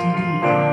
D.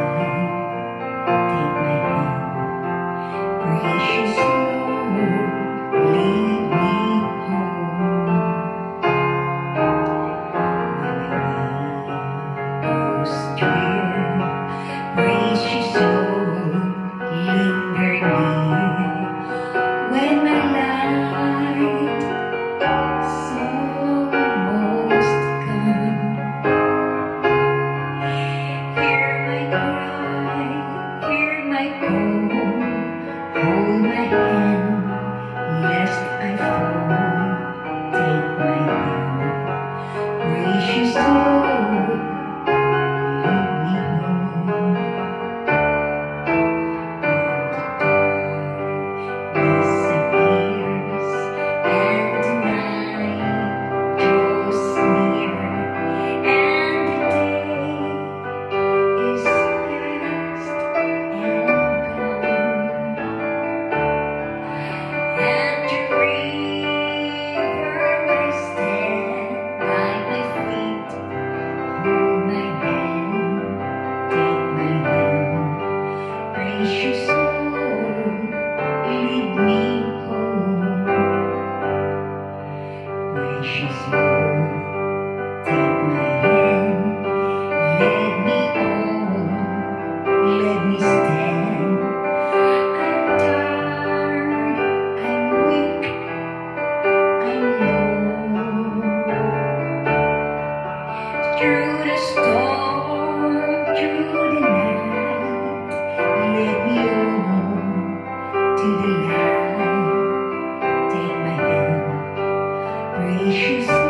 hand the. Take my hand, precious.